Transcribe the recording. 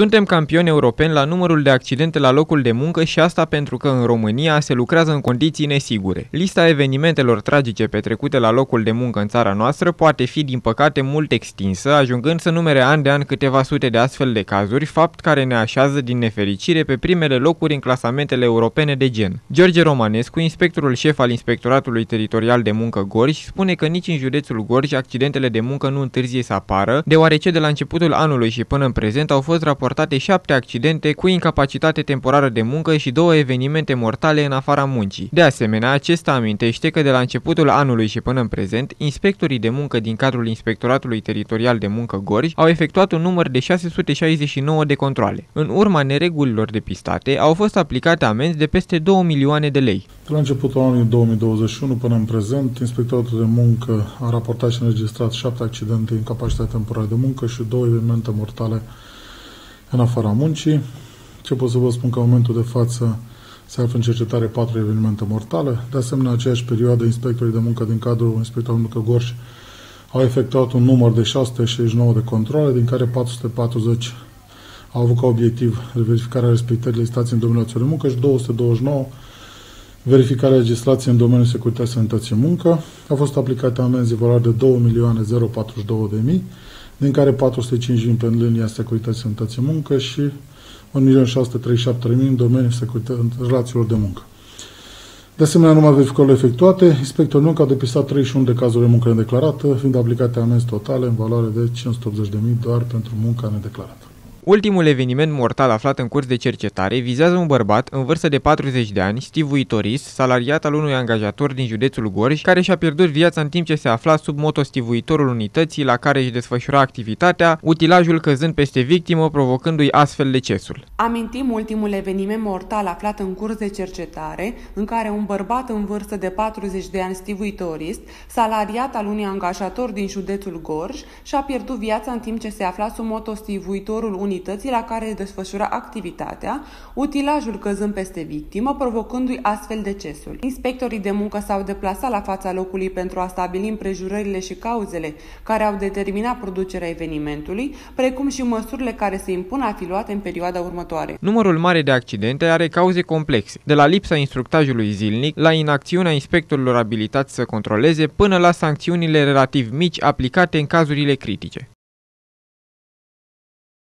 Suntem campioni europeni la numărul de accidente la locul de muncă și asta pentru că în România se lucrează în condiții nesigure. Lista evenimentelor tragice petrecute la locul de muncă în țara noastră poate fi, din păcate, mult extinsă, ajungând să numere an de an câteva sute de astfel de cazuri, fapt care ne așează din nefericire pe primele locuri în clasamentele europene de gen. George Romanescu, inspectorul șef al Inspectoratului Teritorial de Muncă Gorj, spune că nici în județul Gorj accidentele de muncă nu întârzie să apară, deoarece de la începutul anului și până în prezent au fost raportate șapte accidente cu incapacitate temporară de muncă și două evenimente mortale în afara muncii. De asemenea, acesta amintește că de la începutul anului și până în prezent, inspectorii de muncă din cadrul Inspectoratului Teritorial de Muncă Gorj au efectuat un număr de 669 de controle. În urma neregulilor depistate, au fost aplicate amenzi de peste 2 milioane de lei. De la începutul anului 2021 până în prezent, Inspectoratul de Muncă a raportat și înregistrat șapte accidente incapacitate temporară de muncă și două evenimente mortale în afara muncii. Ce pot să vă spun că în momentul de față se află în cercetare patru evenimente mortale. De asemenea, în aceeași perioadă, inspectorii de muncă din cadrul Inspectorului Muncă Gorj au efectuat un număr de 669 de controle, din care 440 au avut ca obiectiv verificarea respectării legislației în domeniul de muncă și 229 verificarea legislației în domeniul securității sănătății muncă. Au fost aplicate amenzi valoare de 2.042.000 din care 405 pe linia securității sănătății muncă și 1.637.000 în domeniul relațiilor de muncă. De asemenea, numai verificările efectuate, inspectorul muncă a depistat 31 de cazuri de muncă nedeclarată, fiind aplicate amenzi totale în valoare de 580.000 doar pentru munca nedeclarată. Ultimul eveniment mortal aflat în curs de cercetare vizează un bărbat în vârstă de 40 de ani, Steve Uitoris, salariat al unui angajator din județul Gorj, care și-a pierdut viața în timp ce se afla sub motostivuitorul unității la care își desfășura activitatea, utilajul căzând peste victimă, provocându-i astfel decesul. Amintim ultimul eveniment mortal aflat în curs de cercetare, în care un bărbat în vârstă de 40 de ani, Steve Uitoris, salariat al unui angajator din județul Gorj, și-a pierdut viața în timp ce se afla sub motostivuitorul unității unității la care desfășura activitatea, utilajul căzând peste victimă, provocându-i astfel decesul. Inspectorii de muncă s-au deplasat la fața locului pentru a stabili împrejurările și cauzele care au determinat producerea evenimentului, precum și măsurile care se impun a fi luate în perioada următoare. Numărul mare de accidente are cauze complexe, de la lipsa instructajului zilnic, la inacțiunea inspectorilor abilitați să controleze, până la sancțiunile relativ mici aplicate în cazurile critice.